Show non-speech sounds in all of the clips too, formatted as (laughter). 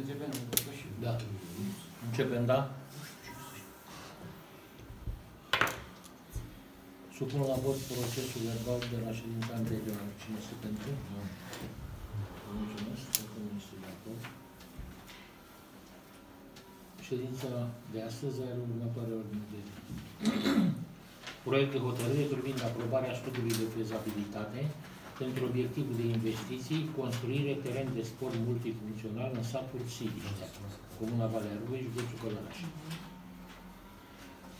Începem cu și Da. Începem, da? Supun la vot procesul verbal de la ședința anterioară. Cine este pentru? Vă Mulțumesc. Dacă nu este de acord. Ședința de astăzi are următoarea ordine de zi. (clears throat) Proiect de hotărâre privind aprobarea studiului de fezabilitate pentru obiectivul de investiții, construire teren de sport multifuncțional în satul Siliștea, Comuna Valea Rugă, județul Călăraș.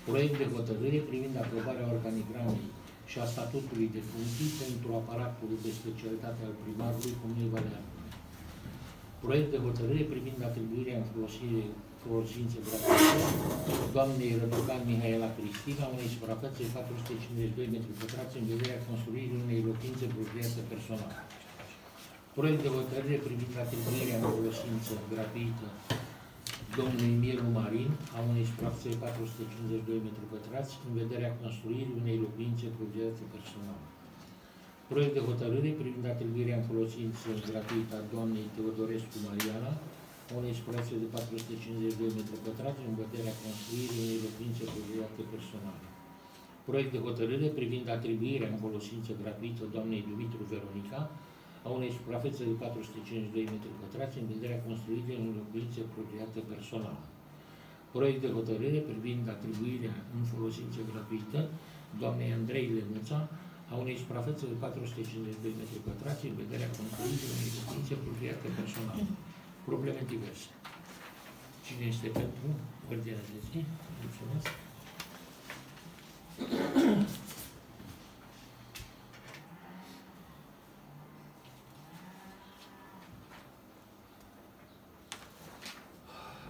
Proiect de hotărâre privind aprobarea organigramei și a statutului de funcții pentru aparatul de specialitate al primarului Comunei Valea Rugă. Proiect de hotărâre privind atribuirea în folosire folosințe gratuite doamnei Răducan Mihaela Cristina unei suprafețe de 452 m2 în vederea construirii unei locuințe propriate personale. Proiect de hotărâre privind atribuirea în folosință gratuită domnului Mielu Marin a unei suprafețe de 452 m2 în vederea construirii unei locuințe propriate personale. Proiect de hotărâre privind atribuirea în folosință gratuită a doamnei Teodorescu Mariana a unei suprafețe de 452 m2 în vederea construirii unei locuințe propriate personale. Proiect de hotărâre privind atribuirea în folosință gratuită doamnei Dumitru Veronica a unei suprafețe de 452 m2 în vederea construirii unei locuințe propriate personale. Proiect de hotărâre privind atribuirea în folosință gratuită doamnei Andrei Lenuța a unei suprafețe de 452 m2 în vederea construirii unei locuințe propriate personale. Probleme diverse. Cine este pentru ordinea de zi? Mulțumesc.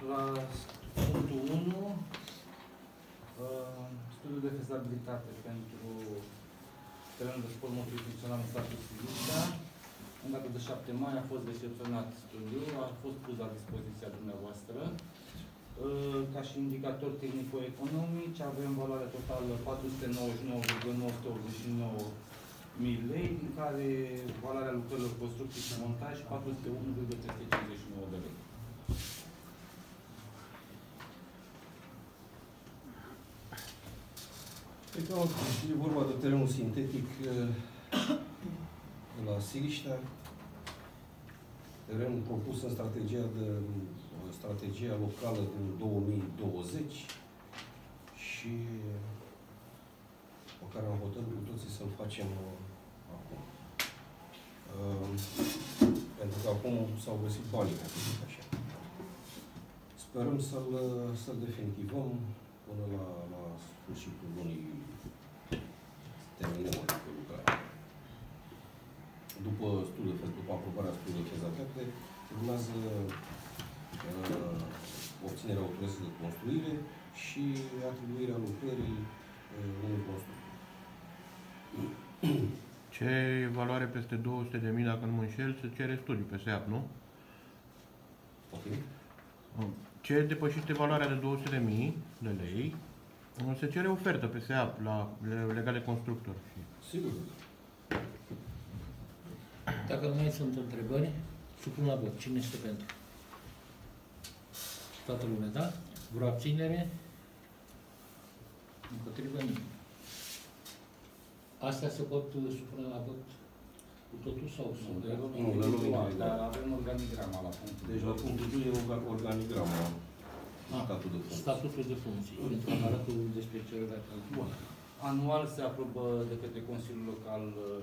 La punctul 1, uh, studiul de fezabilitate pentru terenul de sport multifuncțional în statul Silicia. În data de 7 mai a fost recepționat studiul, a fost pus la dispoziția dumneavoastră. Uh, Ca și indicator tehnico-economici avem valoare totală 499,989 mii lei, din care valoarea lucrărilor construcții și montaj 401,359 de lei. Pe că e vorba de terenul sintetic eh, de la Siliștea, terenul propus în strategia, de, strategia locală din 2020 și pe care am hotărât cu toții să-l facem eh, acum. Eh, Pentru că acum s-au găsit banii, ca să zic așa. Sperăm să-l să definitivăm până la, la sfârșitul lunii terminăm adică lucrarea. După studiul, de- după aprobarea studiului de fezabilitate, urmează uh, obținerea autorizației de construire și atribuirea lucrării uh, unui constructor. Ce valoare peste 200 de mii, dacă nu mă înșel, se cere studiu pe SEAP, nu? Ok? Ce depășește valoarea de 200 de mii de lei, se cere ofertă pe SEAP la legat de constructor. Sigur. Dacă nu mai sunt întrebări, supun la vot. Cine este pentru? Toată lumea, da? Vreo abținere? Împotrivă nimeni. Astea se pot uh, supune la vot cu totul sau Nu, sunt? le luăm Nu, le luăm individual, individual. dar avem organigrama la punctul. Deci la punctul 2 e orga- organigrama, Ah, statul de funcție. Statutul de funcții pentru aparatul de specialitate al Bun. Anual se aprobă de către Consiliul Local uh,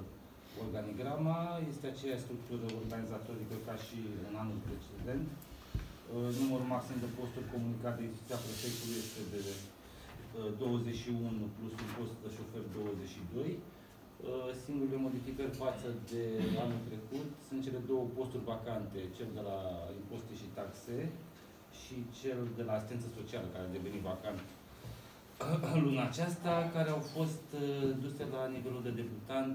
organigrama. Este aceeași structură organizatorică ca și în anul precedent. Uh, Numărul maxim de posturi comunicat de instituția prefectului este de uh, 21 plus un post de șofer 22. Uh, Singurele modificări față de anul trecut sunt cele două posturi vacante, cel de la impozite și taxe și cel de la asistență socială, care a devenit vacant (coughs) luna aceasta, care au fost uh, duse la nivelul de debutant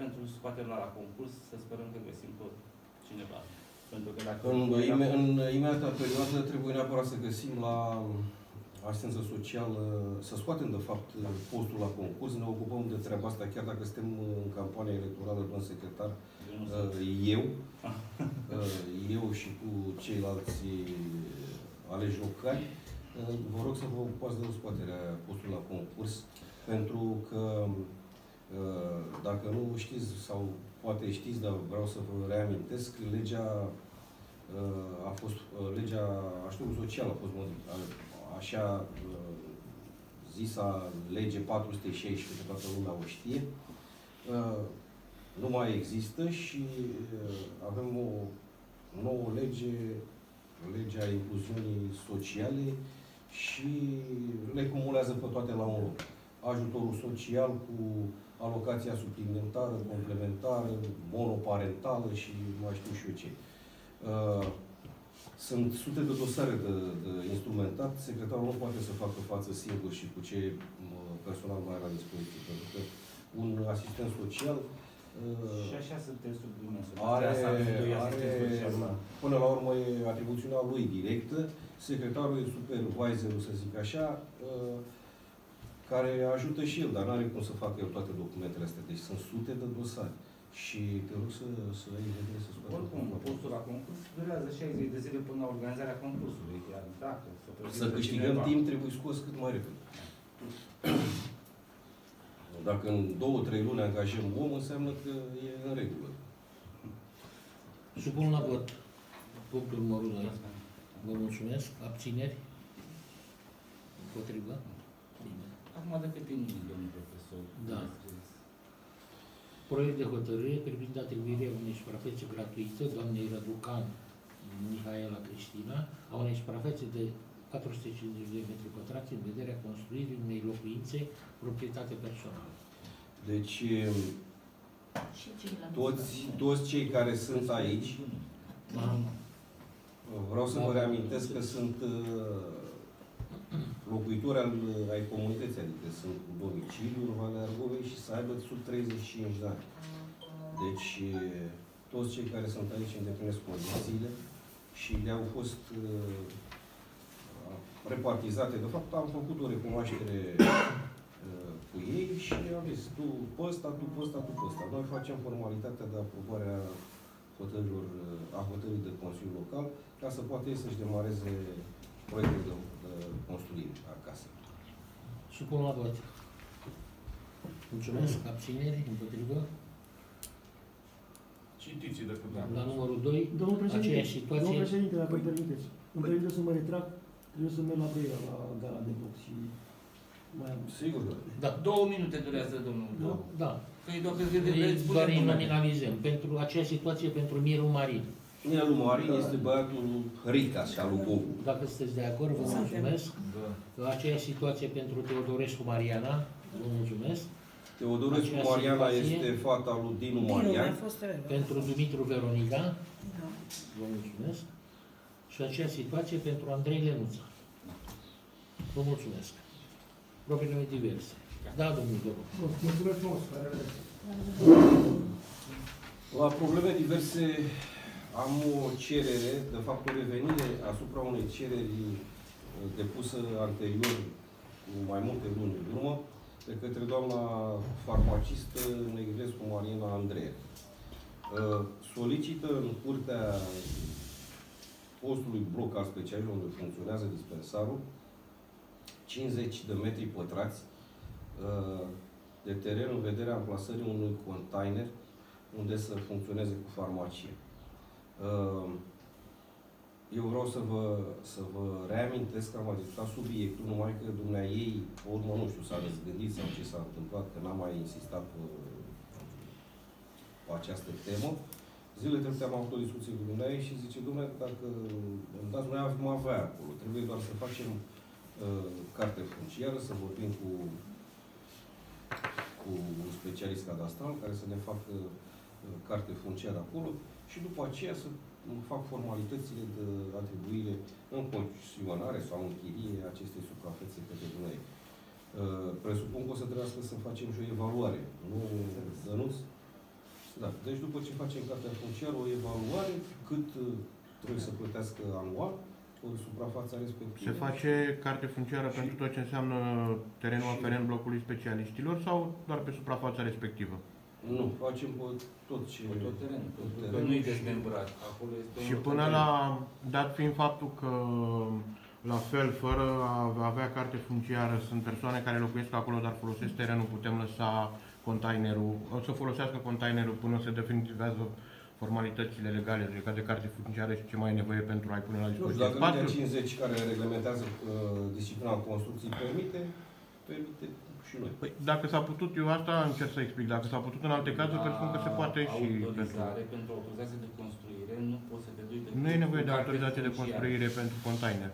pentru scoaterea la concurs. Să sperăm că găsim pe cineva. Pentru că dacă... În, ime- în imediata perioadă trebuie neapărat să găsim la asistență socială, să scoatem de fapt postul la concurs, ne ocupăm de treaba asta, chiar dacă suntem în campania electorală, domnul secretar, nu sunt. Uh, Eu, (laughs) uh, eu și cu ceilalți aleși locali, uh, vă rog să vă ocupați de scoaterea postului la concurs, pentru că uh, dacă nu știți sau poate știți, dar vreau să vă reamintesc, legea uh, a fost, uh, legea ajutorului social a fost modificată, așa uh, zisa lege 416, pe toată lumea o știe, uh, nu mai există și uh, avem o nouă lege, legea incluziunii sociale și le cumulează pe toate la un loc. Ajutorul social cu alocația suplimentară, complementară, monoparentală și mai știu și eu ce. Uh, sunt sute de dosare de, de instrumentat, secretarul nu poate să facă față singur și cu ce uh, personal mai are la dispoziție, pentru că un asistent social uh, Și așa suntem sublimenți. are, Asta avem doi asistenți are, sociali la- până la urmă e atribuțiunea lui directă, secretarul e supervisorul, să zic așa, uh, care ajută și el, dar nu are cum să facă el toate documentele astea. Deci sunt sute de dosare. Și te rog să, să ai în vedere să scoți. Oricum, postul la concurs durează 60 de zile până la organizarea concursului. Iar dacă se Să prezintă câștigăm cineva- timp trebuie scos cât mai repede. (coughs) Dacă în două, trei luni angajăm om, înseamnă că e în regulă. Supun la vot punctul numărul 2. Vă mulțumesc. Abțineri? Împotrivă? Bine. Acum de câte nimic, domnul profesor. Da. Proiect de hotărâre privind atribuirea unei suprafețe gratuite doamnei Răducan Mihaela Cristina a unei suprafețe de 450 de metri pătrați în vederea construirii unei locuințe proprietate personală. Deci, Și ceilalți. toți, toți cei care sunt aici, Vreau să vă reamintesc că sunt uh, locuitori al, ai comunității, adică sunt cu domiciliu în Valea Argovei și să aibă sub 35 de ani. Deci, uh, toți cei care sunt aici îndeplinesc condițiile și le-au fost uh, repartizate. De fapt, am făcut o recunoaștere uh, cu ei și am zis, tu pe ăsta, tu pe ăsta, tu pe ăsta. Noi facem formalitatea de aprobare a hotărârilor, uh, a hotărârii de Consiliu Local ca să poată ei să-și demareze proiectul de, de construire a casei. Supun la vot. Mulțumesc. Abțineri? Împotrivă? Citiți de cât La numărul 2, Domnul președinte, aceeași situație. domnul președinte, dacă îmi permiteți, îmi permite să mă retrag, trebuie să merg la Beira, la gara de box și mai am... Sigur, da. Da. Două minute durează, domnul. Da? Da. Că e doar că de Îi de doar îi nominalizăm. Pentru aceeași situație, pentru Miru Marin. Mine lui Marin este băiatul Rita și al lui Bogu. Dacă sunteți de acord, vă Suntem. mulțumesc. Da. Aceeași situație pentru Teodorescu Mariana. Vă mulțumesc. Teodorescu Aceeași Mariana situație. este fata lui Dinu Bine, Marian. a fost rău. Pentru Dumitru Veronica. Da. Vă mulțumesc. Și aceeași situație pentru Andrei Lenuța. Vă mulțumesc. Probleme diverse. Da, domnul Doru. Mulțumesc frumos, care aveți. La probleme diverse am o cerere, de fapt o revenire asupra unei cereri uh, depusă anterior cu mai multe luni în urmă de către doamna farmacistă Negrescu Marina Andrei. Uh, Solicită în curtea postului bloc al specialilor unde funcționează dispensarul 50 de metri pătrați uh, de teren în vederea amplasării unui container unde să funcționeze cu farmacie. Uh, Eu vreau să vă, să vă reamintesc că am mai discutat subiectul, numai că dumnea ei, pe urmă, nu știu, s-a răzgândit sau ce s-a întâmplat, că n-am mai insistat pe, pe această temă. Zilele trecute am avut o discuție cu dumnea ei și zice, domnule, dacă îmi dați, noi am avea acolo, trebuie doar să facem uh, carte funciară, să vorbim cu, cu un specialist cadastral care să ne facă uh, carte funciară acolo și după aceea să fac formalitățile de atribuire în concesionare sau în chirie acestei suprafețe către Dunăre. Uh, Presupun că o să trebuiască să facem și o evaluare, nu Dănuț? Da. Deci după ce facem cartea funciară, o evaluare, cât uh, trebuie să plătească anual, o suprafața respectivă. Se face carte funciară Și- pentru tot ce înseamnă terenul și- aferent blocului specialiștilor sau doar pe suprafața respectivă? Nu, facem pe tot ce... Pe tot terenul, pentru că terenul nu e și- dezmembrat. Acolo este un Și loc până teren. la, dat fiind faptul că, la fel, fără a avea carte funciară, sunt persoane care locuiesc acolo, dar folosesc terenul, putem lăsa containerul, o să folosească containerul până se definitivează formalitățile legale legate de carte funciară și ce mai e nevoie pentru a-i pune la Nu știu, dispoziție dacă legea spațiu. 50 care reglementează uh, disciplina construcției permite, permite și noi. Păi, dacă s-a putut, eu asta încerc să explic, dacă s-a putut în alte cazuri, presupun că se poate și pentru... autorizare, pentru autorizație de construire, nu poți să te duci de Nu e nevoie de cu carte autorizație de funciară. construire pentru container.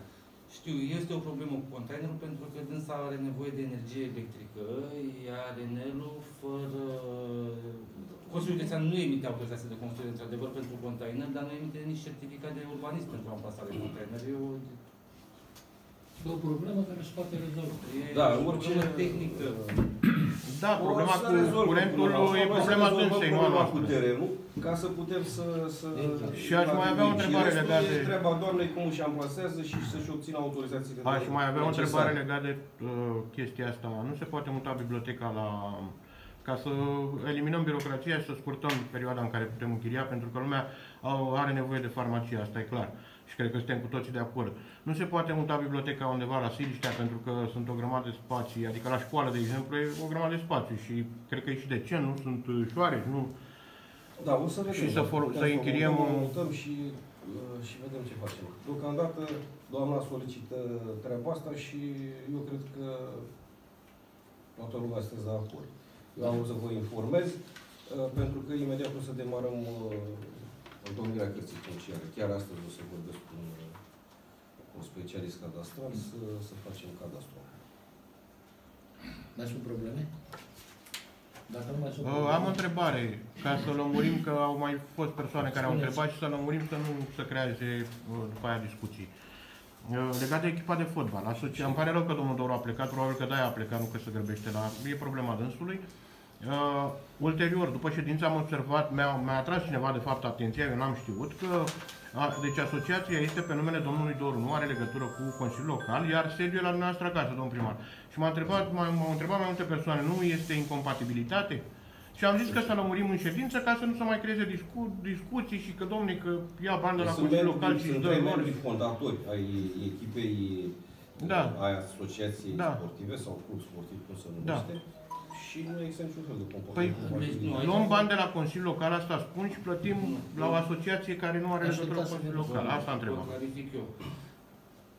Știu, este o problemă cu containerul pentru că dânsa are nevoie de energie electrică, iar Enelul, fără... Consiliul Județean nu emite autorizație de construire, într-adevăr, pentru container, dar nu emite nici certificat de urbanism pentru amplasare de container. E o, E o problemă care se poate rezolva. e Da, o orice problemă tehnică. Da, problema O să cu rezolvă curentul până la urmă. e Noi să problema rezolvăm dânsei, nu a problema cu noastră. terenul, ca să putem să... să Exact. Și aș mai avea o întrebare Și restul legată e de- treaba doamnei cum își amplasează și să-și obțină autorizațiile Aș mai avea o necesare. întrebare legată de uh, chestia asta. Nu se poate muta biblioteca la... ca să eliminăm birocrația și să scurtăm perioada în care putem închiria, pentru că lumea au- are nevoie de farmacie, asta e clar. Și cred că suntem cu toții de acord. Nu se poate muta biblioteca undeva la Siliștea, pentru că sunt o grămadă de spații, adică la școală, de exemplu, e o grămadă de spații și cred că e și de ce, nu sunt uh, șoare, nu... Da, o să vedem. Și să Dacă folo- putem să o închiriem mutăm, un- o mutăm și, uh, și vedem ce facem. Deocamdată, doamna solicită treaba asta și eu cred că toată lumea sunteți de acord. Eu am vrut să vă informez, uh, pentru că imediat o să demarăm uh, întocmirea cărții funciare. Chiar astăzi o să vorbesc cu un, uh, un specialist cadastral să, să facem cadastru. Mai sunt probleme? Dacă nu mai sunt Uh, probleme... am o întrebare, ca să lămurim că au mai fost persoane care au Spuneți. întrebat și să lămurim să nu să creeze uh, după aia discuții. Uh, Legat de echipa de fotbal, asocia, îmi pare rău că domnul Doru a plecat, probabil că de-aia a plecat, nu că se grăbește la... E problema dânsului. Uh, ulterior, după ședință am observat, mi-a, mi-a atras cineva de fapt atenția, eu n-am știut, că a, deci asociația este pe numele domnului Doru, nu are legătură cu Consiliul Local, iar sediul e la dumneavoastră acasă, domn primar. Și m-a întrebat, m-au m-au întrebat mai multe persoane, nu este incompatibilitate? Și am zis că să lămurim în ședință ca să nu se mai creeze discu discuții și că, domne, că ia bani de la Sunt Consiliul membri- Local și își sunt dă trei lor. membri fondatori ai echipei Da. ai asociației Da. sportive sau club sportiv, cum se Da. Numește. Și nu există niciun fel de comportament. Păi, compatibil. nu, Luăm bani de la Consiliul Local, asta spun, și plătim la o asociație care nu are Aș legătură cu uita să Consiliul vedem. Local. Asta întrebam. Vă clarific eu.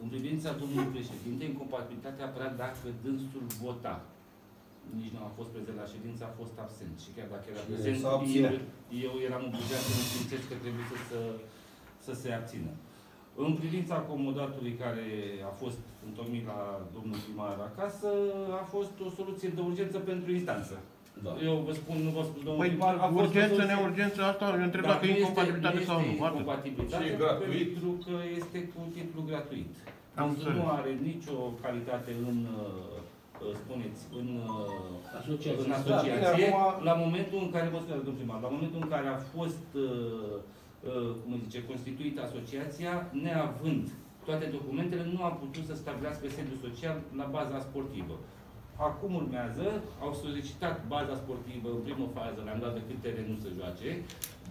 În privința domnului președinte, incompatibilitatea apărea dacă dânsul vota. Nici nu a fost prezent la ședință, a fost absent. Și chiar dacă era Și prezent, s-a abținut. eu, eu eram obligat să înștiințez că trebuie să, să, să se abțină. În privința acomodatului care a fost întocmit la domnul primar acasă, a fost o soluție de urgență pentru instanță. Da. Eu vă spun, nu vă spun, domnul Păi, primar, a fost o urgență, soluție- neurgență, asta eu întreb dar dacă nu e este- incompatibilitate nu sau nu. este Atât. incompatibilitate Și e gratuit. pentru că este cu titlu gratuit. Am Deci înțeles. nu are nicio calitate în, uh, uh, spuneți, în, uh, Asociație. în Da, asociație. bine, acum- La momentul în care, mă scuzați, domnul primar, la momentul în care a fost, uh, uh, cum îi zice, constituită asociația, neavând toate documentele, nu a putut să stabilească sediul social la baza sportivă. Acum urmează, au solicitat baza sportivă în primă fază, le-am dat decât terenul să joace.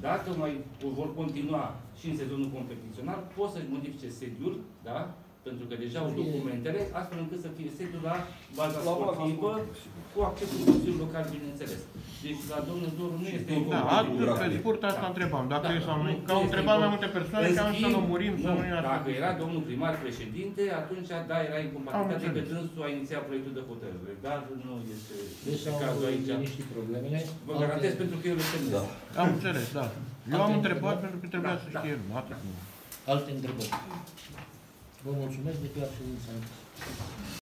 Dacă mai vor continua și în sezonul competițional, pot să-și modifice sediul, da? Pentru că deja au Fie- documentele, astfel încât să fie sediul la baza La baza sportivă, sportivă. cu accesul Consiliului Local, bineînțeles. Deci la domnul Doru nu este Da, incompatibil. atât, pe scurt asta Da. întrebam, dacă Da, e sau nu. nu Că au este întrebat mai incom- multe persoane În și am să schimb, lămurim să nu, nu e așa. Dacă era domnul primar președinte, atunci da, era incompatibilitate Am că înțeles. dânsul a inițiat proiectul de hotărâre. Dar nu este, Deci este s-au cazul aici. liniștit problemele. Vă garantez Alte- pentru că eu le semnez. Da. Am înțeles, da. Eu am Alte întrebat întrebări? pentru că trebuia Da, să da. știe el. Atât. Alte întrebări. Vă mulțumesc, declar ședința închisă.